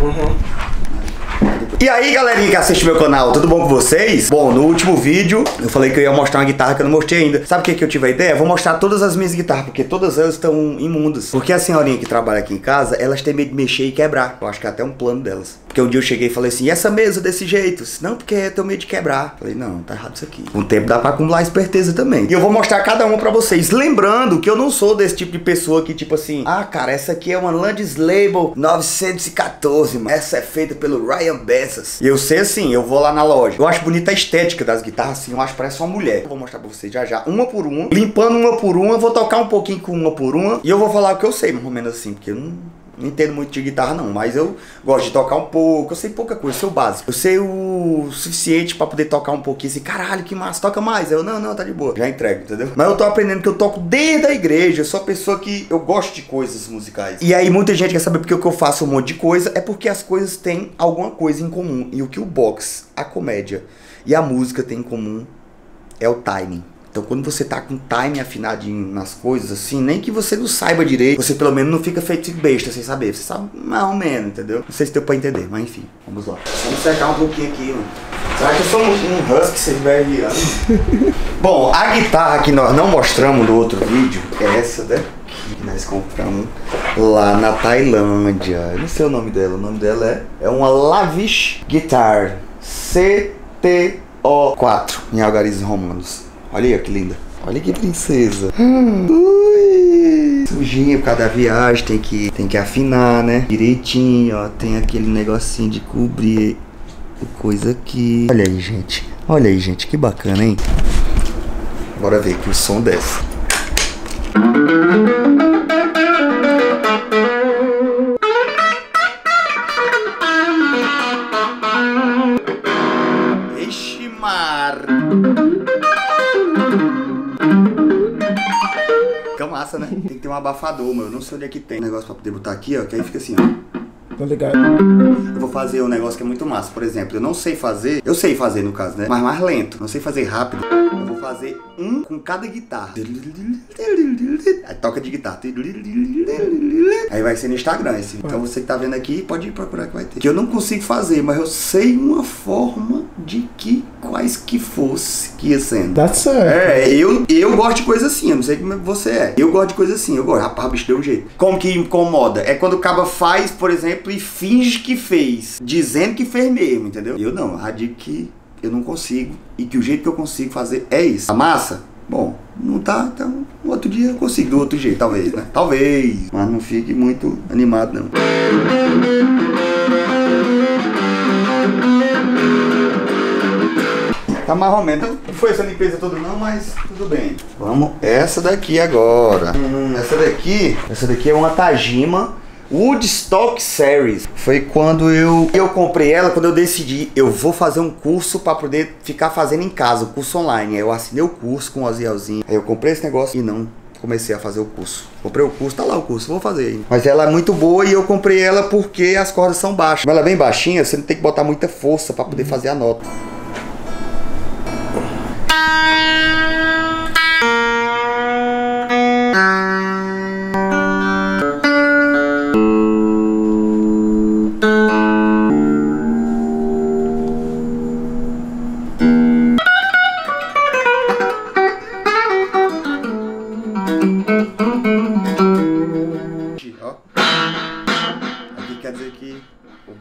Uhum. E aí, galerinha que assiste meu canal, tudo bom com vocês? Bom, no último vídeo eu falei que eu ia mostrar uma guitarra que eu não mostrei ainda. Sabe o que, que eu tive a ideia? Eu vou mostrar todas as minhas guitarras, porque todas elas estão imundas. Porque a senhorinha que trabalha aqui em casa, elas têm medo de mexer e quebrar. Eu acho que é até um plano delas. Porque um dia eu cheguei e falei assim, e essa mesa desse jeito? Não, porque eu tenho medo de quebrar. Falei, não, tá errado isso aqui. Com o tempo dá pra acumular esperteza também. E eu vou mostrar cada uma pra vocês. Lembrando que eu não sou desse tipo de pessoa que, tipo assim, ah, cara, essa aqui é uma Landis Label 914, mano. Essa é feita pelo Ryan Bessas. E eu sei assim, eu vou lá na loja. Eu acho bonita a estética das guitarras, assim, eu acho que parece uma mulher. Eu vou mostrar pra vocês já já, uma por uma. Limpando uma por uma, vou tocar um pouquinho com uma por uma. E eu vou falar o que eu sei, mais ou menos assim, porque eu não não entendo muito de guitarra não, mas eu gosto de tocar um pouco, eu sei pouca coisa, eu sei o básico. Eu sei o suficiente pra poder tocar um pouquinho assim, caralho, que massa, toca mais. Eu, não, não, tá de boa, já entrego, entendeu? Mas eu tô aprendendo que eu toco desde a igreja, eu sou pessoa que eu gosto de coisas musicais. E aí muita gente quer saber porque que eu faço um monte de coisa, é porque as coisas têm alguma coisa em comum. E o que o box, a comédia e a música têm em comum é o timing. Então quando você tá com time afinadinho nas coisas, assim, nem que você não saiba direito, você pelo menos não fica feito besta sem saber. Você sabe mais ou menos, entendeu? Não sei se deu pra entender, mas enfim, vamos lá. Vamos secar um pouquinho aqui, mano. Será que eu sou um, um husky se estiver virando? Bom, a guitarra que nós não mostramos no outro vídeo é essa daqui que nós compramos lá na Tailândia. Eu não sei o nome dela, o nome dela é, é uma Lavish Guitar CTO4 em algarismos romanos. Olha aí, que linda. Olha que princesa. Ui. Sujinha por causa da viagem, tem que, tem que afinar, né? Direitinho, ó. Tem aquele negocinho de cobrir coisa aqui. Olha aí, gente. Olha aí, gente. Que bacana, hein? Bora ver que o som desce. Né? Tem que ter um abafador, mano. Eu não sei onde é que tem. Um negócio pra poder botar aqui, ó. Que aí fica assim, ó. Tô ligado. Eu vou fazer um negócio que é muito massa. Por exemplo, eu não sei fazer. Eu sei fazer no caso, né? Mas mais lento. Não sei fazer rápido. Eu vou fazer um com cada guitarra. Aí toca de guitarra. Aí vai ser no Instagram esse. Então você que tá vendo aqui, pode ir procurar que vai ter. Que eu não consigo fazer, mas eu sei uma forma de que quais que fosse que ia sendo. Dá certo. É, eu, eu gosto de coisa assim, eu não sei como você é. Eu gosto de coisa assim, eu gosto. Rapaz, bicho, deu um jeito. Como que incomoda? É quando o caba faz, por exemplo, e finge que fez, dizendo que fez mesmo, entendeu? Eu não, eu digo que eu não consigo e que o jeito que eu consigo fazer é isso. A massa? Bom, não tá, então outro dia eu consigo do outro jeito, talvez, né? Talvez, mas não fique muito animado não. Tá mais ou menos. Não foi essa limpeza toda não, mas tudo bem. Vamos, essa daqui agora. Hum, essa daqui, essa daqui é uma Tajima Woodstock Series. Foi quando eu eu comprei ela quando eu decidi, eu vou fazer um curso para poder ficar fazendo em casa, o curso online. Aí eu assinei o curso com o Ozielzinho. Aí eu comprei esse negócio e não comecei a fazer o curso. Comprei o curso, tá lá o curso, vou fazer ainda. Mas ela é muito boa e eu comprei ela porque as cordas são baixas. Ela é bem baixinha, você não tem que botar muita força para poder fazer a nota.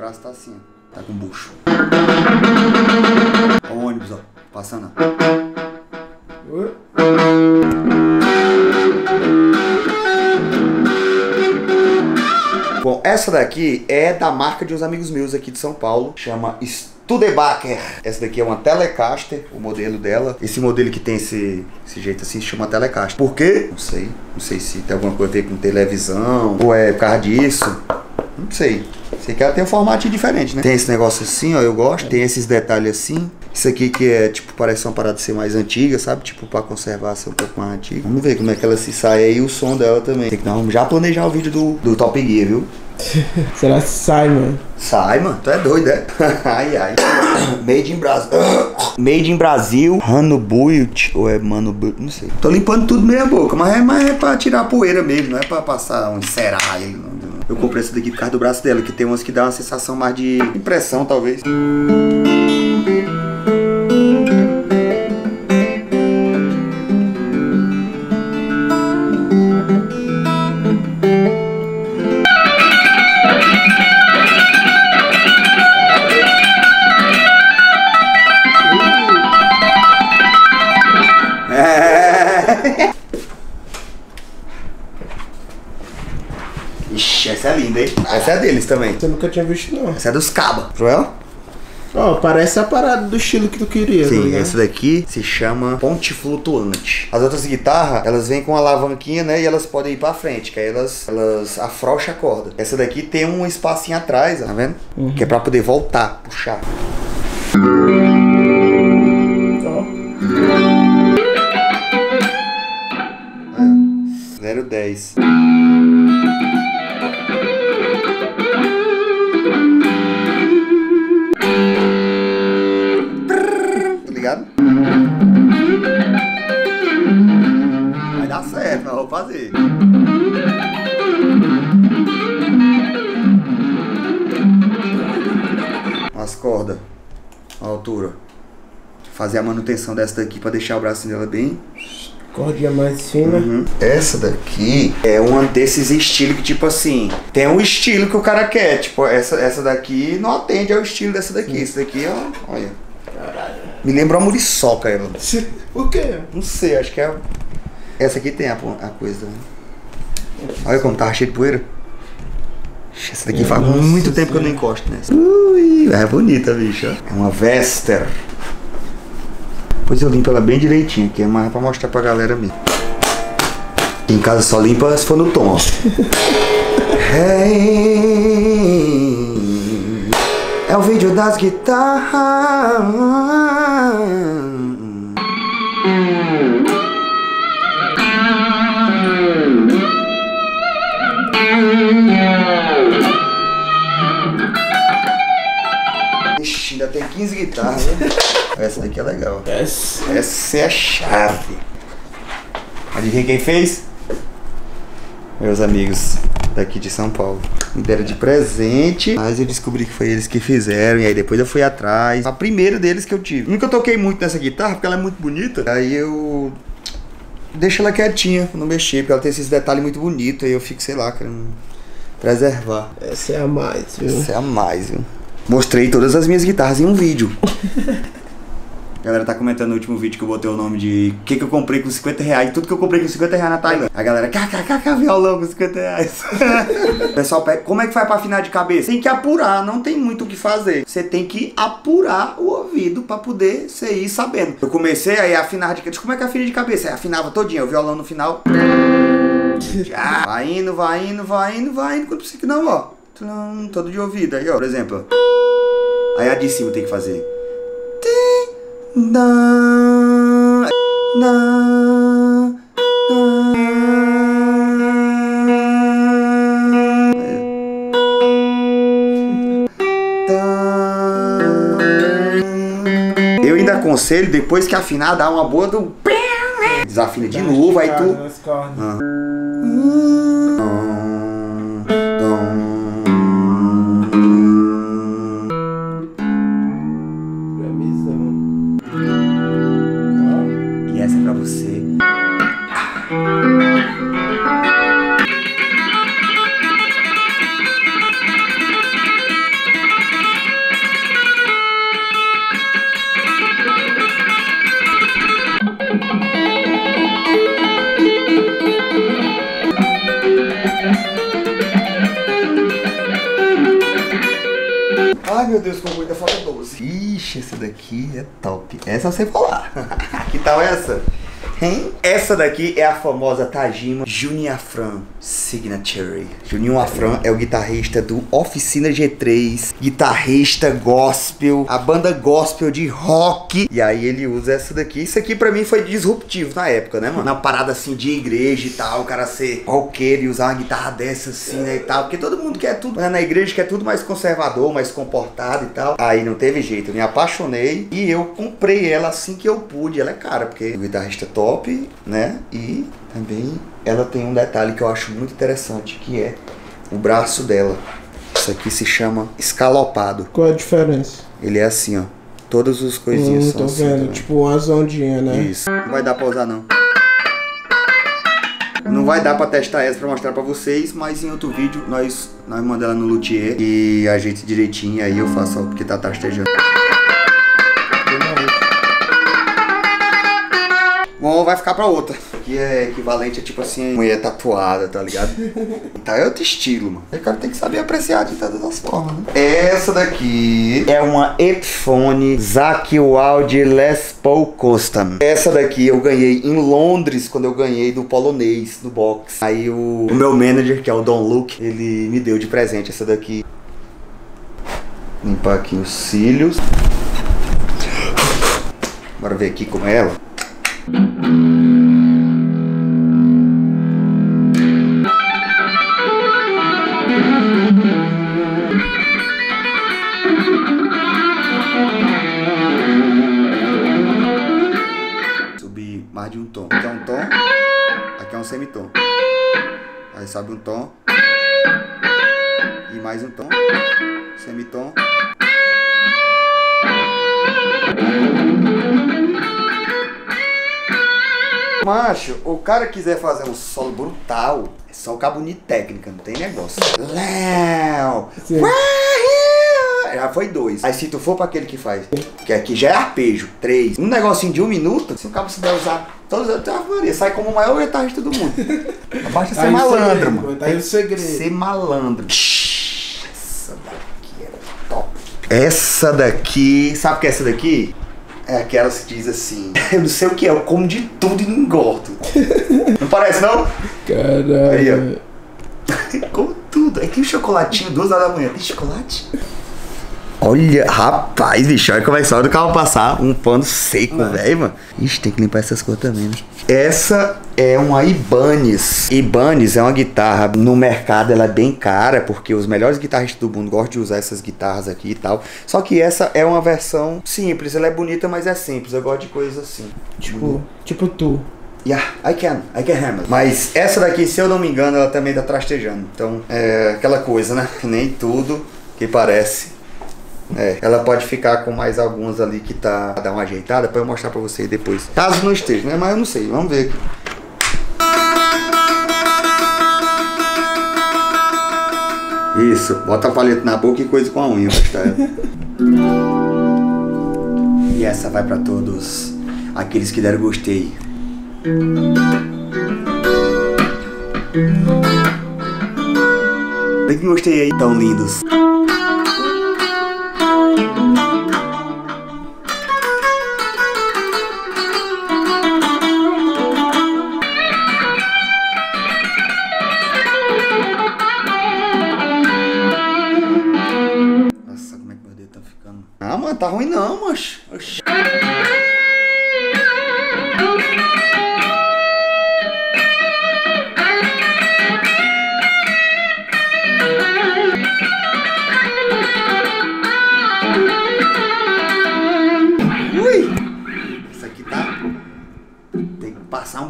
Braço tá assim, ó. tá com bucho. Ó o ônibus, ó, passando. ó. Bom, essa daqui é da marca de uns amigos meus aqui de São Paulo, chama Studebaker. Essa daqui é uma Telecaster, o modelo dela. Esse modelo que tem esse, esse jeito assim se chama Telecaster. Por quê? Não sei. Não sei se tem alguma coisa a ver com televisão ou é por causa disso. Não sei. Sei que ela tem um formatinho diferente, né? Tem esse negócio assim, ó, eu gosto. Tem esses detalhes assim. Isso aqui que é, tipo, parece uma parada ser mais antiga, sabe? Tipo, pra conservar ser um pouco mais antiga. Vamos ver como é que ela se sai aí e o som dela também. Tem que vamos já planejar o vídeo do, do Top Gear, viu? será que sai, mano? Sai, mano. Tu é doido, é? ai, ai. Made in Brasil. Made in Brasil. Hano Built. Ou é Mano Built? Não sei. Tô limpando tudo meia boca. Mas é, mas é pra tirar a poeira mesmo. Não é pra passar um encerar ele. Não. Eu comprei essa daqui por causa do braço dela, que tem umas que dá uma sensação mais de impressão, talvez. Também. Você nunca tinha visto, não. Essa é dos cabas. Joel? Ó, parece a parada do estilo que tu queria, Sim, ligado? essa daqui se chama ponte flutuante. As outras guitarras, elas vêm com uma alavanquinha, né? E elas podem ir pra frente, que aí elas, elas afrouxam a corda. Essa daqui tem um espacinho atrás, tá vendo? Que é pra poder voltar, puxar. Ó. Aí, ó. 010. Fazer. As cordas, a altura. Fazer a manutenção dessa daqui pra deixar o bracinho dela bem Cordinha mais fina. Uhum. Essa daqui é um desses estilos que, tipo assim, tem um estilo que o cara quer. Tipo, essa, essa daqui não atende ao estilo dessa daqui. Essa daqui, ó, olha. Me lembra uma muriçoca ela. O quê? Não sei, acho que é. Essa aqui tem a, a coisa. Né? Olha como tava cheio de poeira. Essa daqui faz Nossa muito tempo que eu não encosto nessa. Ui, é bonita, bicho. É uma Vester. Depois eu limpo ela bem direitinho, que é mais pra mostrar pra galera mesmo. Em casa só limpa se for no tom, ó. Hey, é o vídeo das guitarras. 15 guitarras, né? Essa daqui é legal. Essa. Essa é a chave. Adivinha quem fez? Meus amigos daqui de São Paulo. Me deram de presente, mas eu descobri que foi eles que fizeram. E aí depois eu fui atrás. A primeira deles que eu tive. Nunca toquei muito nessa guitarra porque ela é muito bonita. Aí eu deixo ela quietinha, não mexer, porque ela tem esses detalhes muito bonitos. Aí eu fico, sei lá, querendo preservar. Essa é a mais, viu? Essa é a mais, viu? Mostrei todas as minhas guitarras em um vídeo. A galera tá comentando no último vídeo que eu botei o nome de o que, que eu comprei com 50 reais, tudo que eu comprei com 50 reais na Tailândia. A galera, kkkk, violão com 50 reais. o pessoal pega, como é que faz pra afinar de cabeça? Tem que apurar, não tem muito o que fazer. Você tem que apurar o ouvido pra poder você ir sabendo. Eu comecei aí a afinar de cabeça. Como é que afina de cabeça? Aí afinava todinha, o violão no final. Já. Vai indo, vai indo, vai indo, vai indo. Quando precisa que não, ó. Tlum, Todo de ouvido. Aí, ó, por exemplo. Aí a de cima tem que fazer. Eu ainda aconselho, depois que afinar, dar uma boa do. Desafina de novo, aí tu. Nas meu Deus, como ainda falta 12. Ixi, essa daqui é top. Essa você falar. que tal essa? Hein? Essa daqui é a famosa Tajima Juninho Afran Signature. Juninho Afran é o guitarrista do Oficina G3, guitarrista gospel, a banda gospel de rock. E aí ele usa essa daqui. Isso aqui pra mim foi disruptivo na época, né, mano? Na parada assim de igreja e tal, o cara ser roqueiro e usar uma guitarra dessa assim, né, e tal. Porque todo mundo quer tudo, né, na igreja quer tudo mais conservador, mais comportado e tal. Aí não teve jeito, eu me apaixonei e eu comprei ela assim que eu pude. Ela é cara, porque o guitarrista top, né? E também ela tem um detalhe que eu acho muito interessante, que é o braço dela. Isso aqui se chama escalopado. Qual a diferença? Ele é assim, ó. Todas as coisinhas Hum, são tô assim vendo. também. Tipo umas ondinhas, né? Isso. Não vai dar pra usar, não. Não vai dar pra testar essa pra mostrar pra vocês, mas em outro vídeo nós, nós mandamos ela no luthier e ajeite direitinho, aí eu faço ó, porque tá trastejando. Bom, vai ficar pra outra. Que é equivalente a tipo assim, mulher tatuada, tá ligado? Então é outro estilo, mano. O cara tem que saber apreciar de todas as formas, né? Essa daqui é uma Epiphone Zakiwald Les Paul Custom. Essa daqui eu ganhei em Londres, quando eu ganhei do polonês, no box. Aí o, o meu manager, que é o Don Luke, ele me deu de presente essa daqui. Limpar aqui os cílios. Bora ver aqui como é ela. Subir mais de um tom. Aqui é um tom, aqui é um semitom. Aí sobe um tom. E mais um tom. Semitom. Macho, o cara quiser fazer um solo brutal, é só o cabo de técnica, não tem negócio. Léo! Já foi dois. Aí se tu for pra aquele que faz, que aqui já é arpejo, três. Um negocinho de um minuto, se o cabo souber usar todos os outros, Maria, sai como o maior guitarrista do mundo. Basta ser Aí malandro, segredo, mano. tá aí o segredo. Ser malandro. Essa daqui era top. Essa daqui, sabe o que é essa daqui? É aquela que diz assim, eu não sei o que é, eu como de tudo e não engordo. não parece não? Caralho. Aí, ó. Como tudo. Aí tem um chocolatinho, duas horas da manhã. Tem chocolate? Olha, rapaz, bicho, olha como é que só do carro passar um pano seco, velho, mano. Ixi, tem que limpar essas coisas também, né? Essa é uma Ibanez. Ibanez é uma guitarra, no mercado ela é bem cara, porque os melhores guitarristas do mundo gostam de usar essas guitarras aqui e tal. Só que essa é uma versão simples, ela é bonita, mas é simples. Eu gosto de coisas assim. Tipo, tipo tu. Yeah, I can, I can handle. Mas essa daqui, se eu não me engano, ela também tá trastejando. Então, é aquela coisa, né? Que nem tudo que parece. É, ela pode ficar com mais algumas ali que tá dar uma ajeitada pra eu mostrar pra vocês depois. Caso não esteja, né? Mas eu não sei, vamos ver aqui. Isso, bota a paleta na boca e coisa com a unha, pastel. e essa vai pra todos aqueles que deram gostei. Bem que gostei aí, tão lindos.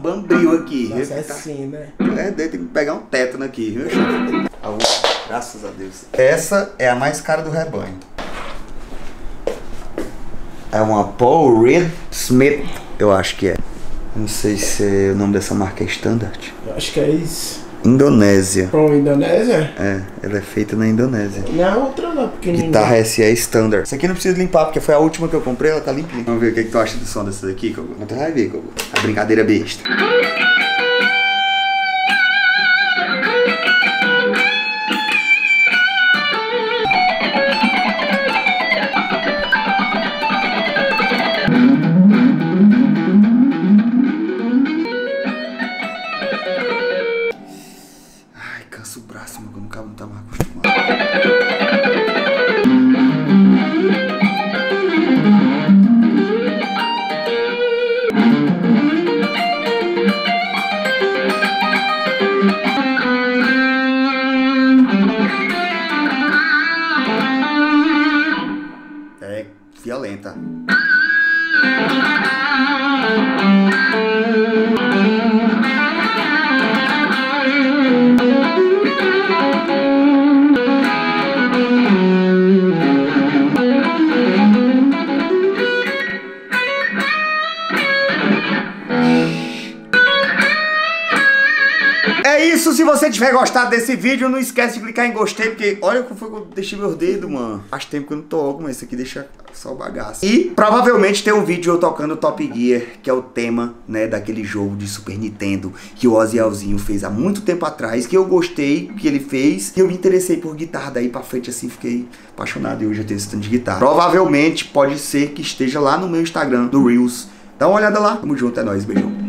Bambril aqui. Nossa, é assim, né? é, tem que pegar um teto aqui, viu, chefe? Graças a Deus. Essa é a mais cara do rebanho. É uma Paul Reed Smith, eu acho que é. Não sei se o nome dessa marca é Standard. Eu acho que é isso. Indonésia. Pra Indonésia? É, ela é feita na Indonésia. Não é outra lá, pequenininha. Guitarra SE Standard. Essa aqui não precisa limpar, porque foi a última que eu comprei, ela tá limpinha. Vamos ver o que, que tu acha do som dessa daqui, Kogo. Tu vai ver, Kogo. A brincadeira besta. Isso, se você tiver gostado desse vídeo, não esquece de clicar em gostei, porque olha como foi que eu deixei meus dedos, mano. Faz tempo que eu não toco, mas esse aqui deixa só o bagaço. E provavelmente tem um vídeo eu tocando Top Gear, que é o tema, né, daquele jogo de Super Nintendo que o Ozzy Alzinho fez há muito tempo atrás, que eu gostei que ele fez, e eu me interessei por guitarra, daí pra frente assim fiquei apaixonado e hoje eu tenho esse tanto de guitarra. Provavelmente pode ser que esteja lá no meu Instagram, do Reels. Dá uma olhada lá. Tamo junto, é nóis, beijão.